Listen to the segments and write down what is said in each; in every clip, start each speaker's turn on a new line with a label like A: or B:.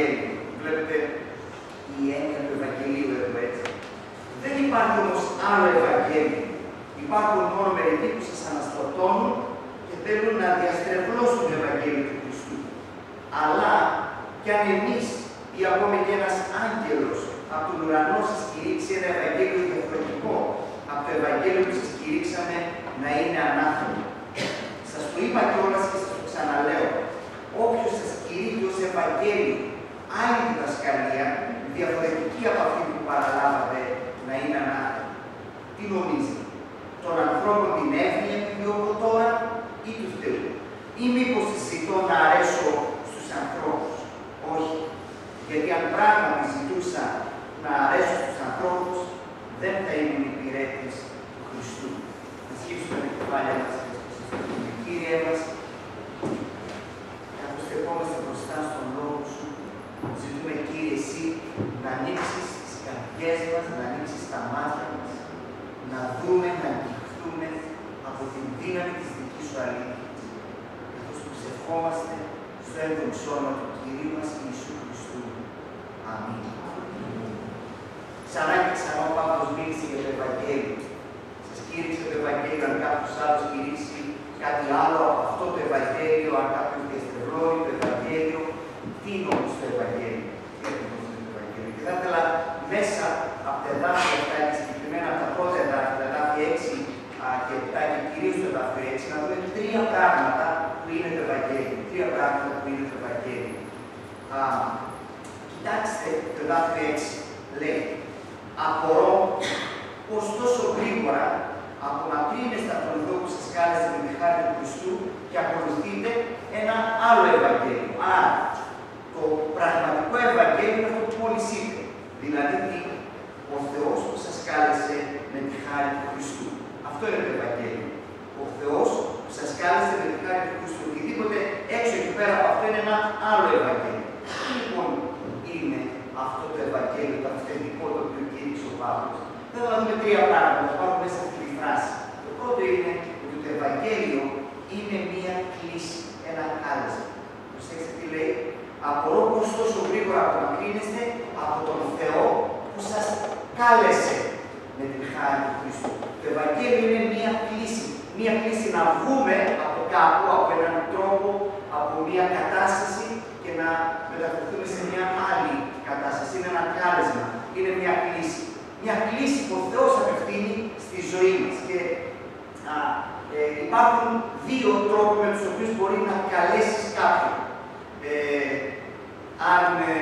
A: Ευαγγέλιο. Βλέπετε η έννοια του Ευαγγελίου εδώ έτσι. Δεν υπάρχει όμως άλλο Ευαγγέλιο. Υπάρχουν μόνο μερικοί που σας αναστατώνουν και θέλουν να διαστρεβλώσουν το Ευαγγέλιο του Χριστού. Αλλά κι αν εμείς ή ακόμη και ένας άγγελος από τον ουρανό σας κηρύξει ένα Ευαγγέλιο διαφορετικό από το Ευαγγέλιο που σας κηρύξαμε να είναι ανάθεμο. Σας το είπα κιόλας και σας το ξαναλέω. Όποιος σας κηρύττει ως Ευαγγέλιο άλλη διδασκαλία, διαφορετική από αυτή που παραλάβατε να είναι ανάθεμο. Τι νομίζει, των ανθρώπων την έφυγε επιδιώκω τώρα ή τους Θεού. Ή μήπως ζητώ να αρέσω στους ανθρώπους; Όχι. Γιατί αν πράγματι ζητούσα να αρέσω στους ανθρώπους, δεν θα ήμουν υπηρέτης του Χριστού. Να σκύψουμε τα κεφάλια μας Κύριε μας, καθώς στεκόμαστε μπροστά στον λόγο Σου, ζητούμε Κύριε Εσύ να ανοίξεις τις καρδιές μας, να ανοίξεις τα μάτια μας, να δούμε, να αγγιχθούμε από την δύναμη της δικής Σου αλήθειας. Καθώς που ψευχόμαστε στο έντονο σώμα του Κυρίου μας Ιησού Χριστού. Αμήν. Ξανά και ξανά ο Παύλος μίλησε για το Ευαγγέλιο. Σας κήρυξε το Ευαγγέλιο, αν κάποιος άλλος κηρύξει κάτι άλλο από αυτό το Ευαγγέλιο, αν κάποιος διαστρεβλώνει το Ευαγγέλιο, τι είναι όμως το Ευαγγέλιο; Τι είναι όμως το Ευαγγέλιο; Και θα ήθελα μέσα από τα εδάφια αυτά και συγκεκριμένα από τα πρώτα εδάφια, τα εδάφια 6 και 7 και κυρίως το εδάφιο 6, να δούμε τρία πράγματα που είναι το Ευαγγέλιο. Τρία πράγματα που είναι το Ευαγγέλιο. Α, κοιτάξτε το εδάφιο 6. Λέει, απορώ πως τόσο γρήγορα απομακρύνεστε από τον Θεό που σας κάλεσε με τη χάρη του Χριστού και ακολουθείτε ένα άλλο Ευαγγέλιο. Άρα, το πραγματικό Ευαγγέλιο είναι αυτό που μόλις είπε. Δηλαδή, τι, ο Θεός που σας κάλεσε με τη χάρη του Χριστού. Αυτό είναι το Ευαγγέλιο. Ο Θεός που σας κάλεσε με τη χάρη του Χριστού. Οτιδήποτε έξω εκεί πέρα από αυτό είναι ένα άλλο Ευαγγέλιο. Τι λοιπόν είναι αυτό το Ευαγγέλιο, το αυθεντικό το οποίο κήρυξε ο Παύλος; Θέλω να δούμε τρία πράγματα που υπάρχουν μέσα σε αυτή τη φράση. Το πρώτο είναι ότι το Ευαγγέλιο είναι μία κλίση, ένα κάλεσμα. Προσέξτε τι λέει. Απορώ πως τόσο γρήγορα απομακρύνεστε από τον Θεό που σας κάλεσε με την χάρη του Χριστού. Το Ευαγγέλιο είναι μία κλίση. Μία κλίση να βγούμε από κάπου, από έναν τρόπο, από μία κατάσταση και να μεταφερθούμε σε μια άλλη κατάσταση. Είναι ένα κάλεσμα. Είναι μια κλίση. Μια κλίση που ο Θεός απευθύνει στη ζωή μας. Και α, ε, υπάρχουν δύο τρόποι με τους οποίους μπορεί να καλέσεις κάποιον. Ε, αν ε,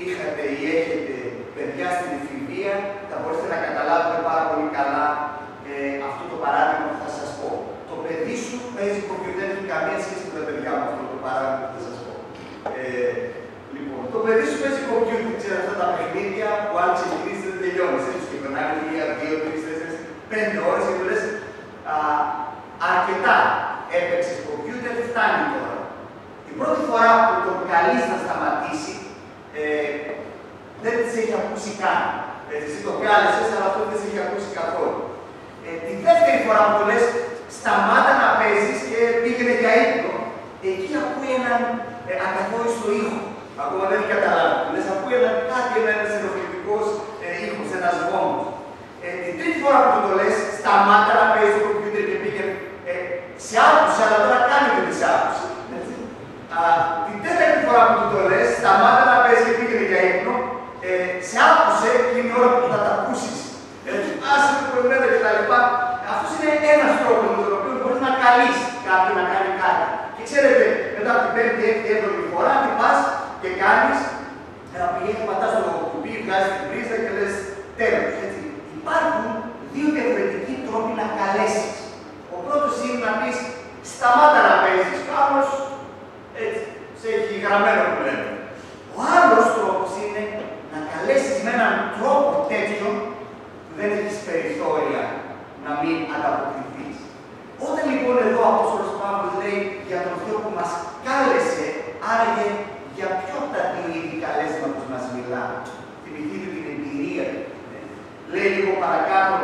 A: είχατε ή έχετε παιδιά στην εφηβεία, θα μπορείτε να καταλάβετε πάρα πολύ καλά ε, αυτό το παράδειγμα που θα σας πω. Το παιδί σου παίζει κομπιούτερ, δεν έχει καμία σχέση με τα παιδιά μου αυτό το παράδειγμα που θα σας πω. Ε, λοιπόν, το παιδί σου παίζει κομπιούτερ, ξέρει αυτά τα παιχνίδια που αν ξεκινήσεις δεν τελειώνεις. Έτσι και περνάει μία, δύο, τρεις, τέσσερις, πέντε ώρες και του λες αρκετά έπαιξες κομπιούτερ, φτάνει τώρα. Την πρώτη φορά που τον καλείς να σταματήσει, ε, δεν τη έχει ακούσει καν. Έτσι, εσύ το κάλεσε, αλλά αυτό δεν σε έχει ακούσει καθόλου. Ε, τη δεύτερη φορά που το λες, σταμάτα να παίζεις και πήγαινε για ύπνο, εκεί ακούει έναν ε, ακαθόριστο ήχο. Ακόμα δεν έχει καταλάβει. Λες, ακούει ένα, κάτι, ένα ενοχλητικός ε, ήχος, ένας γόμος. Ε, την τρίτη φορά που του το λες, σταμάτα να παίζεις το κομπιούτερ και πήγαινε. Ε, σε άκουσε, αλλά τώρα κάνει και σε άκουσε. Α, την τέταρτη φορά που του το λες, σταμάτα να παίζει και πήγαινε για ύπνο, ε, σε άκουσε και είναι η ώρα που θα τα ακούσεις. Έτσι, άσε το προηγούμενο και τα λοιπά. Αυτός είναι ένας τρόπος με τον οποίο μπορείς να καλείς κάποιον να κάνει κάτι. Και ξέρετε, μετά από την πέμπτη, έκτη, έβδομη φορά, τι πας και κάνεις, να πηγαίνει, πατάς το κουμπί, βγάζεις την πρίζα και λες τέλος. Έτσι. Υπάρχουν δύο διαφορετικοί τρόποι να καλέσεις. Ο πρώτος είναι να πεις σταμάτα να παίζεις, κάπως έτσι, σε έχει γραμμένο που λέμε. Ο άλλος τρόπος είναι να καλέσεις με έναν τρόπο τέτοιο που δεν έχεις περιθώρια να μην ανταποκριθείς. Όταν λοιπόν εδώ ο Απόστολος Παύλος λέει για τον Θεό που μας κάλεσε, Άραγε για ποιο από τα δύο είδη καλέσματος μας μιλά. Θυμηθείτε την εμπειρία. Λέει λίγο παρακάτω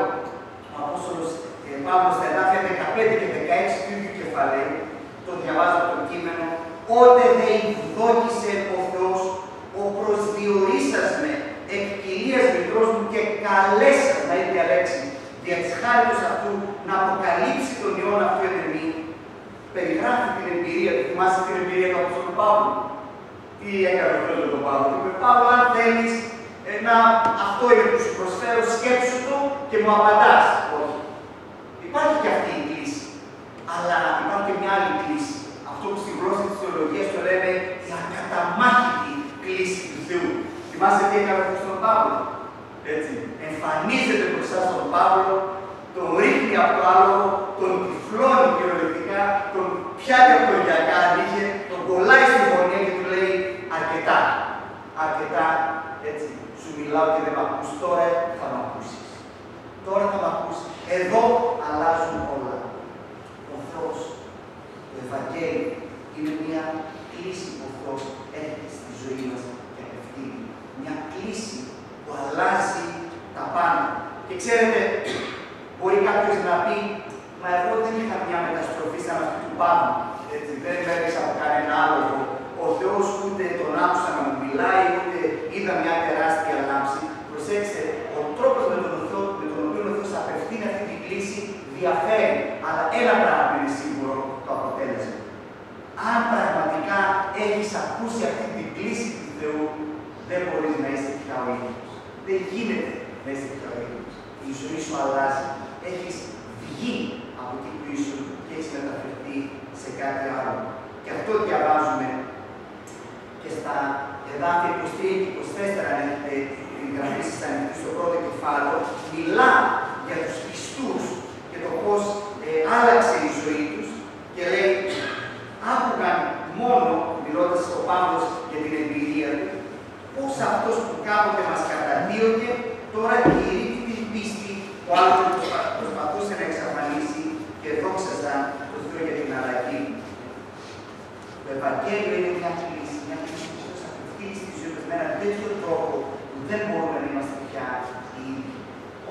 A: ο Απόστολος ε, Παύλος στα εδάφια 15 και 16 του ίδιου κεφαλαίου, το διαβάζω το κείμενο, «Ότε δε εκδόκησε ο Θεός, ο προσδιορίσας με εκ κυρίας μικρός μου και καλέσας, να είναι διαλέξει, δια της χάριτος αυτού να αποκαλύψει τον ιόν αυτού εν περιγράφει την εμπειρία του, θυμάσαι την εμπειρία του Απόστολου Παύλου; Τι έκανε ο Θεός με τον Παύλο. Είπε, Παύλο, αν θέλεις να αυτό είναι που σου προσφέρω, σκέψου το και μου απαντάς. Όχι. Υπάρχει και αυτή η κλίση. Αλλά υπάρχει και μια άλλη κλίση. Αυτό που στη γλώσσα της θεολογίας το λέμε η ακαταμάχητη κλίση του Θεού. Θυμάστε τι έκανε στον Παύλος; Έτσι. Εμφανίζεται μπροστά στον Παύλο, τον ρίχνει από το άλογο, τον τυφλώνει κυριολεκτικά, τον πιάνει από το γιακά αν είχε, τον κολλάει στη γωνία και του λέει αρκετά. Αρκετά, έτσι, σου μιλάω και δεν με ακούς, τώρα θα με ακούσεις. Τώρα θα με ακούσεις. Εδώ αλλάζουν όλα. Ο Θεός, το Ευαγγέλιο, είναι μια κλίση που ο Θεός έχει στη ζωή μας και απευθύνει. Μια κλίση που αλλάζει τα πάντα. Και ξέρετε, μπορεί κάποιος να πει, μα εγώ δεν είχα μια μεταστροφή σαν αυτή του πάνω. Έτσι, δεν έπαιξα από κανένα άλλο. Ο Θεός ούτε τον άκουσα να μου μιλάει, ούτε είδα μια τεράστια λάμψη. Προσέξτε, ο τρόπος με τον, Θεό, με τον οποίο ο Θεός απευθύνει αυτή την κλίση διαφέρει. Αλλά ένα πράγμα είναι σίγουρο το αποτέλεσμα. Αν πραγματικά έχεις ακούσει αυτή την κλίση του Θεού, δεν μπορείς να είσαι πια ο ίδιος. Δεν γίνεται να είσαι πια ο ίδιος. Η ζωή σου αλλάζει. Έχεις βγει από εκεί που ήσουν και έχεις μεταφερθεί σε κάτι άλλο. Και αυτό διαβάζουμε και στα εδάφια 23 και 24, αν έχετε την γραφή σας ανοιχτή στο πρώτο κεφάλαιο, μιλά για τους πιστούς και το πώς ε, άλλαξε η ζωή τους και λέει, άκουγαν μόνο, μιλώντας στο Παύλος για την εμπειρία του, πώς αυτός που κάποτε μας καταδίωκε, τώρα κηρύττει την πίστη που άλλοτε προσπαθούσε να εξαφανίσει και δόξαζαν το Θεό για την αλλαγή. Το Ευαγγέλιο είναι μια κλίση, μια κλίση που θα απευθύνει στη ζωή μας με έναν τέτοιο τρόπο που δεν μπορούμε να είμαστε πια οι ίδιοι.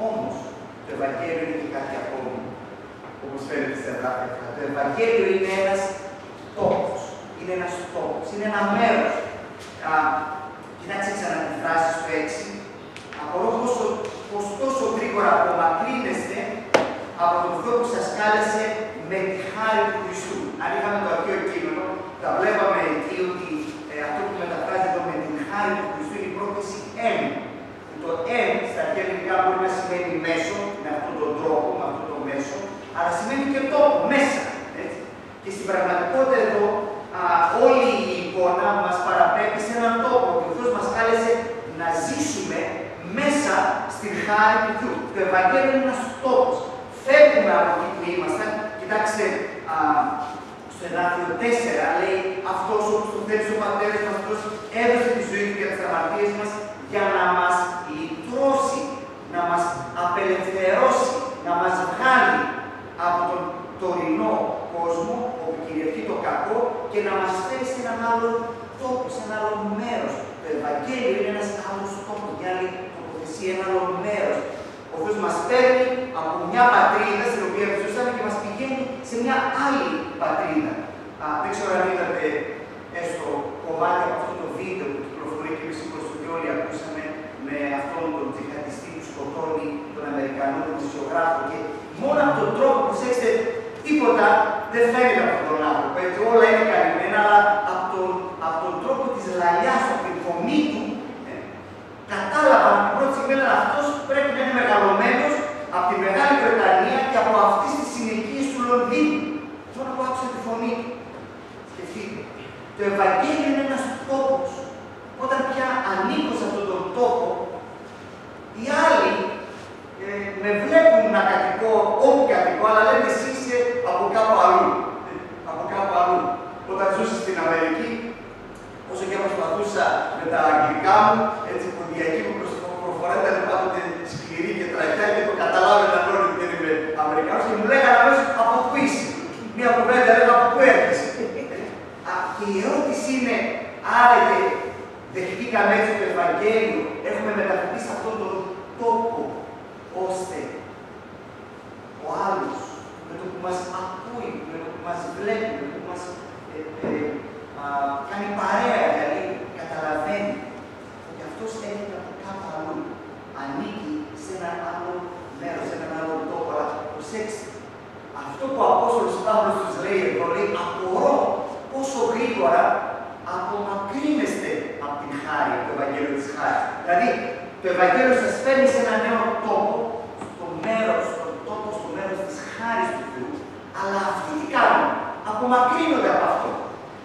A: Όμως, το Ευαγγέλιο είναι και κάτι ακόμη, όπως φαίνεται στα εδάφια αυτά. Το Ευαγγέλιο είναι ένας τόπος, είναι ένας τόπος, είναι ένα μέρος. Α, κοιτάξτε ξανά τη φράση στο 6. Απορώ πόσο, πως τόσο γρήγορα απομακρύνεστε από τον Θεό που σας κάλεσε με τη χάρη του Χριστού. Αν είχαμε το αρχαίο κείμενο, θα βλέπαμε εκεί ότι ε, αυτό που μεταφράζει εδώ με την χάρη του Χριστού είναι η πρόθεση «εν». Το «εν» στα αρχαία ελληνικά μπορεί να σημαίνει μέσο, με αυτόν τον τρόπο, με αυτόν τον μέσο, αλλά σημαίνει και τόπο, μέσα. Έτσι. Και στην πραγματικότητα εδώ, α, όλη η εικόνα μας παραπέμπει σε έναν τόπο. Ο Θεός μας κάλεσε να ζήσουμε μέσα στην χάρη του Θεού. Το Ευαγγέλιο είναι ένας τόπος. Φεύγουμε από εκεί που ήμασταν. Κοιτάξτε, α, στο εδάφιο 4 λέει αυτός όπως το θέλει ο πατέρας μας, αυτός έδωσε τη ζωή του για τις αμαρτίες μας για να μας λυτρώσει, να μας απελευθερώσει, να μας βγάλει από τον τωρινό κόσμο όπου κυριαρχεί το κακό και να μας φέρει σε έναν άλλο τόπο, σε ένα άλλο μέρος. Το Ευαγγέλιο είναι ένας άλλος τόπος, μια άλλη τοποθεσία, ένα άλλο μέρος. Ο Θεός μας παίρνει από μια πατρίδα στην οποία ζούσαμε και μας πηγαίνει σε μια άλλη πατρίδα. Α, δεν ξέρω αν είδατε έστω κομμάτι από αυτό το βίντεο που κυκλοφορεί και εμείς ότι όλοι ακούσαμε με αυτόν τον τζιχαντιστή που σκοτώνει τον Αμερικανό δημοσιογράφο και μόνο από τον τρόπο, προσέξτε, τίποτα δεν φαίνεται από τον άνθρωπο. Έτσι, όλα είναι καλυμμένα, αλλά από τον, από τον τρόπο της λαλιάς, από την φωνή του, ε, κατάλαβα την πρώτη στιγμή ότι αυτός πρέπει να είναι μεγαλωμένος από τη Μεγάλη Βρετανία και από αυτές τις συνοικίες του Λονδίνου. Μόνο που άκουσα τη φωνή του. Σκεφτείτε. Το Ευαγγέλιο είναι ένας τόπος. Όταν πια ανήκω σε αυτόν τον τόπο, οι άλλοι ε, με βλέπουν να κατοικώ όπου κατοικώ, αλλά λένε εσύ είσαι από κάπου αλλού. Ε, από κάπου αλλού. Όταν ζούσα στην Αμερική, όσο και προσπαθούσα με τα αγγλικά μου, έτσι που διακή μου προφορά ήταν πάντοτε σκληρή και τραγιά και το καταλάβαινα όλο ότι δεν είμαι Αμερικάνος και μου λέγανε αμέσως από πού είσαι. Μία κουβέντα έλεγα από πού έρχεσαι. και και η ερώτηση είναι, άραγε δεχτήκαμε έτσι το Ευαγγέλιο, έχουμε μεταφερθεί σε αυτόν τον τόπο, ώστε ο άλλος, με το που μας ακούει, με το που μας βλέπει, με το που μας ε, ε, α, κάνει παρέα, δηλαδή καταλαβαίνει ότι αυτός έρχεται από κάπου αλλού, ανήκει σε ένα άλλο μέρος, σε έναν άλλο τόπο, αλλά προσέξτε, αυτό που ο Απόστολος Παύλος τους λέει εδώ, λέει, απορώ πόσο γρήγορα απομακρύνεστε από την χάρη, το Ευαγγέλιο της χάρης. Δηλαδή, το Ευαγγέλιο σας φέρνει σε ένα νέο τόπο, στο μέρος, στο τόπο, στο μέρος της χάρης του Θεού, αλλά αυτοί τι κάνουν, απομακρύνονται από αυτό.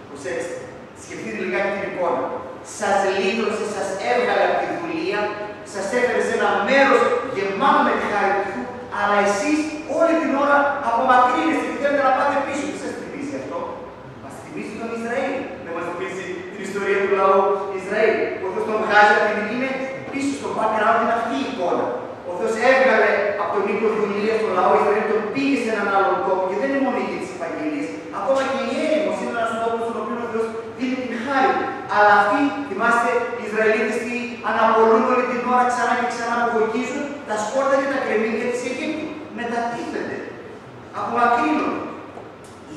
A: Προσέξτε, σκεφτείτε λιγάκι την εικόνα. Σας λύτρωσε, σας έβγαλε από τη δουλεία, σας έφερε σε ένα μέρος γεμάτο με τη χάρη του Θεού, αλλά εσείς όλη την ώρα απομακρύνεστε και θέλετε να πάτε πίσω. Τι σας θυμίζει αυτό; Μας θυμίζει τον Ισραήλ. Δεν μας θυμίζει την ιστορία του λαού Ισραήλ. Ο Θεός τον βγάζει από την είναι πίσω στο background είναι αυτή η εικόνα. Ο Θεός έβγαλε από τον οίκο δουλεία στον λαό Ισραήλ, τον πήγε σε έναν άλλον τόπο και δεν είναι μόνο η της Ευαγγελίας. Ακόμα και η έρημος είναι ένας τόπος στον οποίο ο Θεός δίνει την χάρη. Αλλά αυτοί, θυμάστε, οι Ισραηλίτες τι αναπολούν όλη την ώρα ξανά και ξανά απογωγίζουν τα σκόρτα και τα κρεμμύδια της Αιγύπτου. Μετατίθενται. Απομακρύνονται.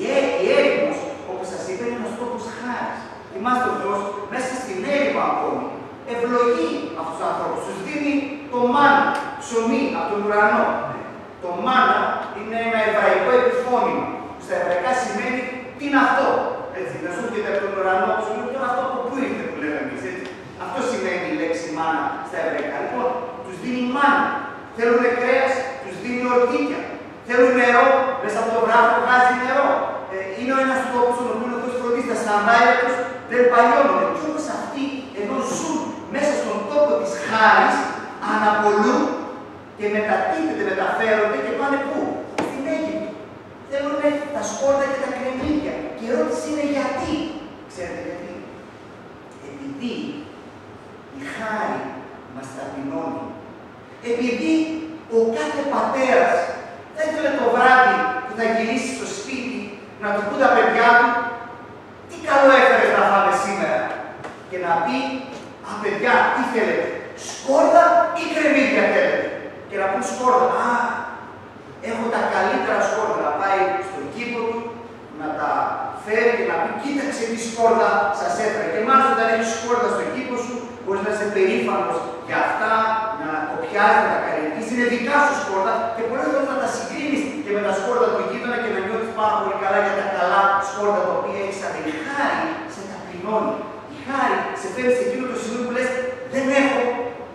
A: Η, η έρημος, όπως σας είπα, είναι ένας τόπος χάρης. Θυμάστε ο Θεός μέσα στην έρημο ακόμη ευλογεί αυτούς τους ανθρώπους. Τους δίνει το μάνα, ψωμί από τον ουρανό. Το μάνα είναι ένα εβραϊκό επιφώνημα. Στα εβραϊκά σημαίνει τι είναι αυτό; Έτσι, να σου έρχεται από τον ουρανό ψωμί, τώρα αυτό από πού ήρθε που λέμε εμείς. Έτσι. Αυτό σημαίνει η λέξη μάνα στα εβραϊκά. Λοιπόν, τους δίνει μάνα. Θέλουν κρέας, τους δίνει ορτίκια. Θέλουν νερό, μέσα από το βράχο βγάζει νερό. Ε, είναι ένας τόπος στον οποίο ο Θεός φροντίζει τα σανδάλια τους δεν παλιώνονται. Και όπως αυτοί εδώ ζουν μέσα στον τόπο της χάρης, αναπολούν και μετατίθεται, μεταφέρονται και πάνε πού; Στην Αίγυπτο. Θέλουν τα σκόρτα και τα κρεμμύδια. Και η ερώτηση είναι γιατί. Ξέρετε γιατί; Επειδή η χάρη μας ταπεινώνει. Επειδή ο κάθε πατέρας δεν ήθελε το βράδυ που θα γυρίσει στο σπίτι να του πούν τα παιδιά του τι καλό έφερες να φάμε σήμερα και να πει Α, παιδιά, τι θέλετε, σκόρδα ή κρεμμύδια θέλετε. Και να πούν σκόρδα. Α, έχω τα καλύτερα σκόρδα. Να πάει στον κήπο του, να τα φέρει και να πει κοίταξε τι σκόρδα σας έφερε. Και μάλιστα όταν έχεις σκόρδα στον κήπο σου, μπορείς να είσαι περήφανος για αυτά, να κοπιάζεις, να τα καλλιεργήσει. Είναι δικά σου σκόρδα και πολλές φορές να τα συγκρίνεις και με τα σκόρδα του γείτονα και να νιώθεις πάρα πολύ καλά για τα καλά σκόρδα τα οποία έχεις αδελφή. Χάρη σε ταπεινώνει. Η χάρη σε φέρει σε εκείνο το σημείο που λες δεν έχω,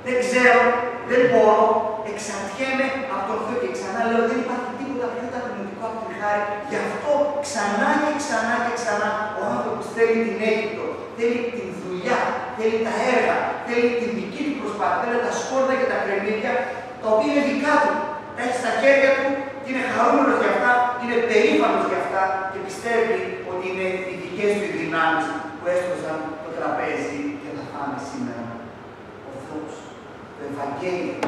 A: δεν ξέρω, δεν μπορώ, εξαρτιέμαι από τον Θεό και ξανά λέω δεν υπάρχει τίποτα πιο ταπεινωτικό από την χάρη. Γι' αυτό ξανά και ξανά και ξανά ο άνθρωπος θέλει την Αίγυπτο, θέλει την δουλειά, θέλει τα έργα, θέλει την δική του προσπάθεια, θέλει τα σκόρδα και τα κρεμμύδια, τα οποία είναι δικά του. Τα έχει στα χέρια του και είναι χαρούμενος για αυτά, είναι περήφανος για αυτά και πιστεύει ότι είναι οι δικές του δυνάμεις που έστωσαν το τραπέζι και θα φάμε σήμερα. Ο Θεός, το Ευαγγέλιο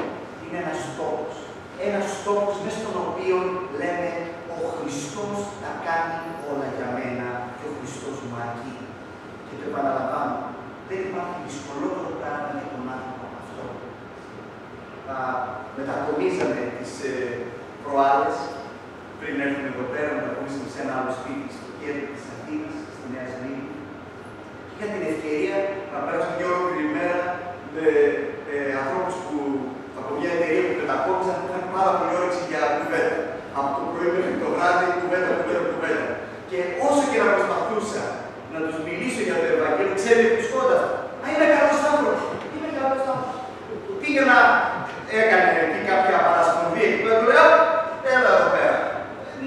A: είναι ένας τόπος. Ένας τόπος μέσα στον οποίο λέμε ο Χριστός τα κάνει όλα για μένα και ο Χριστός μου αρκεί. Και το επαναλαμβάνω, δεν υπάρχει δυσκολότερο πράγμα για τον άνθρωπο από αυτό. Α, μετακομίσαμε τις ε, προάλλες, πριν έρθουμε εδώ πέρα, μετακομίσαμε σε ένα άλλο σπίτι στο κέντρο της Αθήνας, στη Νέα Σμύρνη. Είχα την ευκαιρία να περάσω μια ολόκληρη ημέρα με ε, ανθρώπους που από μια εταιρεία που μετακόμισαν που είχαν πάρα πολύ όρεξη για κουβέντα. Από το πρωί μέχρι το βράδυ, κουβέντα, κουβέντα, κουβέντα. Και όσο και να προσπαθούσα να τους μιλήσω για το Ευαγγέλιο, ξέρετε του σκόντα. Α, είναι καλός άνθρωπος. Είναι καλός άνθρωπος. Πήγαινα, έκανε εκεί κάποια παρασπονδία εκεί πέρα, του λέω, έλα εδώ πέρα.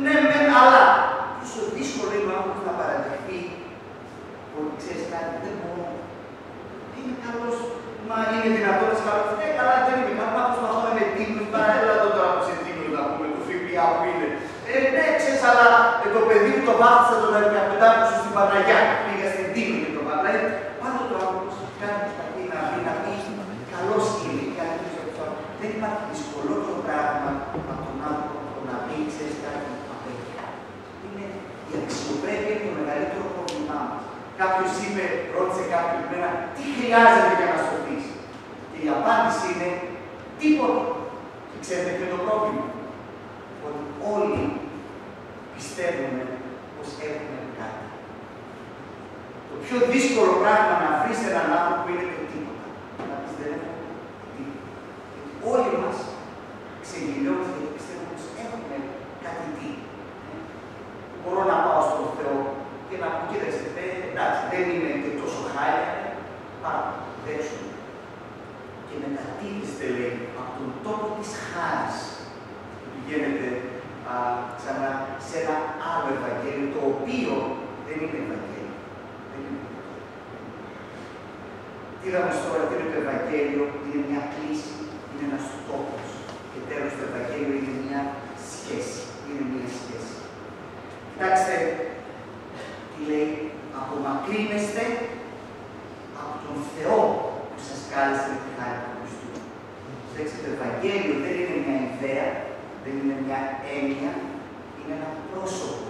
A: Ναι, μεν, αλλά πόσο δύσκολο είναι ο άνθρωπο να παραδεχτεί ότι ξέρει κάτι, δεν μπορώ. Είναι καλό, μα είναι δυνατόν να σκαλώ. Ναι, καλά, δεν είναι καλό. Να προσπαθώ με τίμου, παρά έλα εδώ τώρα που σε τίμου να πούμε, το ΦΠΑ που είναι. Ε, ναι, ξέρεις, αλλά ε, το παιδί μου το βάφτισα τον 15 σου στην Παναγιά. Πήγα στην Τίνο και το βάφτισα. Δηλαδή, πάντα το άνθρωπο κάνει προσπαθεί να πει, να πει, καλό είναι, κάτι τέτοιο. Δεν υπάρχει δυσκολότερο πράγμα από τον άνθρωπο το να πει, ξέρεις κάτι, απέχει. Είναι η αξιοπρέπεια το μεγαλύτερο πρόβλημά μα. Κάποιο είπε, ρώτησε κάποιον μένα, τι χρειάζεται για να σωθεί. Και η απάντηση είναι τίποτα. Και ξέρετε ποιο είναι το πρόβλημα; Ότι όλοι πιστεύουμε πως έχουμε κάτι. Το πιο δύσκολο πράγμα να βρεις έναν άνθρωπο είναι το τίποτα. Να πεις δεν έχω τίποτα. Όλοι μας ξεγελιόμαστε γιατί πιστεύουμε πως έχουμε κάτι τι. Μπορώ να πάω στον Θεό και να πω, κοίταξε, εντάξει, δεν είναι και τόσο χάλια, πάμε, δέξουμε. Και μετατίθεστε, λέει, από τον τόπο της χάρης, πηγαίνετε α, ξανά σε ένα άλλο Ευαγγέλιο, το οποίο δεν είναι Ευαγγέλιο. Δεν είναι Τι είδαμε τώρα, τι είναι το Ευαγγέλιο, είναι μια κλίση, είναι ένας τόπος. Και τέλος το Ευαγγέλιο είναι μια σχέση. Είναι μια σχέση. Κοιτάξτε, τι λέει, απομακρύνεστε από τον Θεό που σας κάλεσε με τη χάρη του Χριστού. Κοιτάξτε, το Ευαγγέλιο δεν είναι μια ιδέα, δεν είναι μια έννοια, είναι ένα πρόσωπο.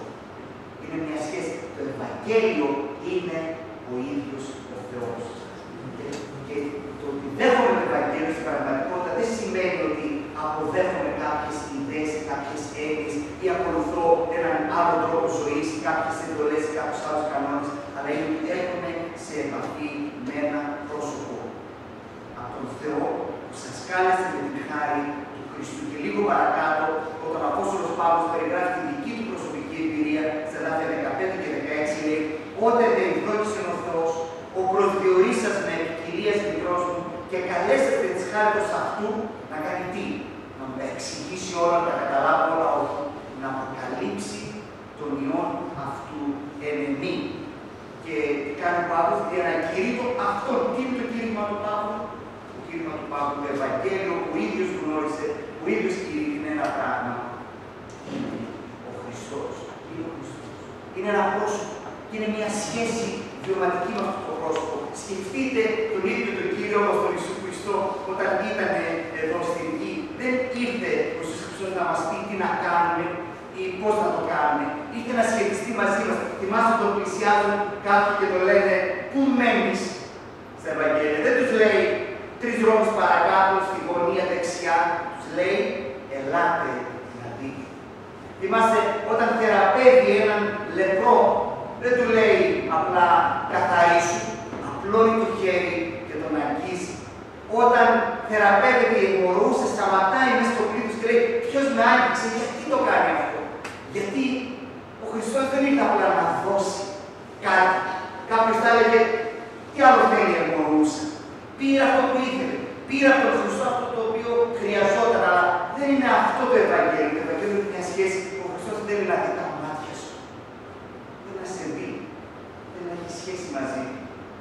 A: Είναι μια σχέση. Το Ευαγγέλιο είναι ο ίδιος ο Θεός. Και, και το ότι δέχομαι το Ευαγγέλιο στην πραγματικότητα δεν σημαίνει ότι αποδέχομαι κάποιες ιδέες, κάποιες έννοιες ή ακολουθώ έναν άλλο τρόπο ζωής, κάποιες εντολές ή κάποιους άλλους κανόνες, αλλά είναι ότι έρχομαι σε επαφή με ένα πρόσωπο από τον Θεό που σας κάλεσε με την χάρη του Χριστού. Και λίγο παρακάτω, όταν ο Απόστολος Παύλος περιγράφει τη δική του προσωπική εμπειρία, στα δάφια 15 και 16, λέει, «Ότε δεν ευλόγησε ο Θεός, ο προσδιορίσας με ευκαιρίας μικρός μου και καλέσατε της χάριτος αυτού να κάνει τι, να μου τα εξηγήσει όλα, να τα καταλάβω όλα, όχι, να αποκαλύψει τον ιόν αυτού εν εμεί. Και τι κάνει ο Παύλος, διανακηρύττω αυτό. Τι είναι το κήρυγμα του Παύλου, το κήρυγμα του Παύλου, το Ευαγγέλιο που ο ίδιος γνώρισε, που ο ίδιος κηρύγει είναι ένα πράγμα. Είναι ο Χριστός. Είναι ο Χριστός; Είναι ένα πρόσωπο. Και είναι μια σχέση βιωματική με αυτό το πρόσωπο. Σκεφτείτε τον ίδιο τον Κύριο μας τον Ιησού Χριστό όταν ήταν εδώ στην γη. Δεν ήρθε ο Ιησούς Χριστός να μας πει τι να κάνουμε ή πώς να το κάνουμε. Ήρθε να σχετιστεί μαζί μας. Θυμάστε τον πλησιάζουν κάποιοι και το λένε πού μένεις στα Ευαγγέλια; Δεν τους λέει τρεις δρόμους παρακάτω στη γωνία δεξιά. Τους λέει ελάτε να δείτε. Θυμάστε όταν θεραπεύει έναν λεπρό δεν του λέει απλά καθαρίσου, απλώνει το χέρι και τον αγγίζει. Όταν θεραπεύεται η αιμορρούσα, σταματάει μέσα στο πλήθος και λέει ποιος με άγγιξε, γιατί το κάνει αυτό; Γιατί ο Χριστός δεν ήρθε απλά να δώσει κάτι. Κάποιος θα έλεγε τι άλλο θέλει η αιμορρούσα. Πήρε αυτό που ήθελε. Πήρε από τον Χριστό αυτό το οποίο χρειαζόταν, αλλά δεν είναι αυτό το Ευαγγέλιο. Το Ευαγγέλιο είναι μια σχέση. Ο Χριστός θέλει να δει τα μάτια σου. Δεν να σε δει. Δεν να έχει σχέση μαζί.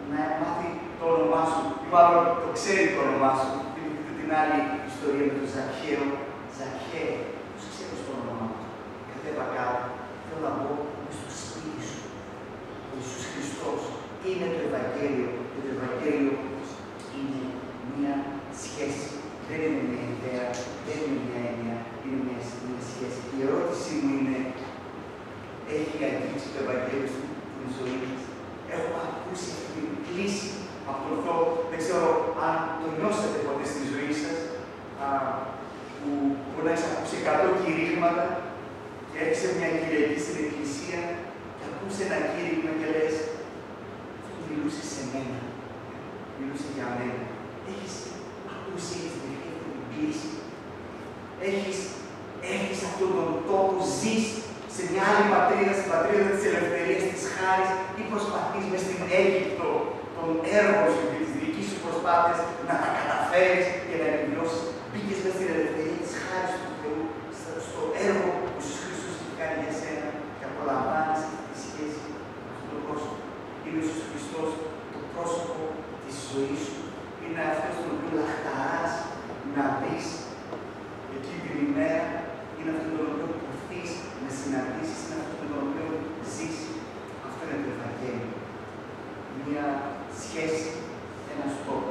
A: Να μάθει το όνομά σου. Ή μάλλον το ξέρει το όνομά σου. Θυμηθείτε την άλλη ιστορία με τον Ζαχαίο. Ζαχαίο, πώς ξέρεις το όνομά του. Κατέβα κάτω. Θέλω να μπω μες στο σπίτι σου. Ο Ιησούς Χριστός είναι το Ευαγγέλιο. Και το Ευαγγέλιο είναι μια σχέση. Δεν είναι μια ιδέα, δεν είναι μια έννοια, είναι μια, μια σχέση. Η ερώτησή μου είναι, έχει αγγίξει το Ευαγγέλιο στην ζωή μας. Έχουμε ακούσει αυτή την κλίση; Από τον Θεό. Δεν ξέρω αν το νιώσατε ποτέ στη ζωή σας, α, που μπορεί να έχεις ακούσει 100 κηρύγματα και έρχεσαι μια Κυριακή στην Εκκλησία και ακούς ένα κήρυγμα και λες, αυτό μιλούσε σε μένα, μιλούσε για μένα. Έχεις ακούσει, έχεις δεχτεί αυτή την κλίση. Έχεις, έχεις αυτόν τον τόπο, ζεις σε μια άλλη πατρίδα, στην πατρίδα της ελευθερίας, της χάρης ή προσπαθείς μες στην Αίγυπτο τον έργο σου και τις δικές σου προσπάθειες να τα καταφέρεις και να επιβιώσεις. Μπήκες μες στην ελευθερία της χάρης του Θεού, στο έργο που ο Ιησούς Χριστός έχει κάνει για σένα και απολαμβάνεις αυτή τη σχέση με αυτόν τον πρόσωπο. Είναι ο Ιησούς Χριστός το πρόσωπο της ζωής σου. Είναι αυτός τον οποίο λαχταράς να δεις εκεί την ημέρα. Είναι αυτόν τον οποίο προωθείς να συναντήσεις, είναι αυτόν τον οποίο ζεις. Αυτό είναι το Ευαγγέλιο. Μια σχέση, ένας τόπος, μια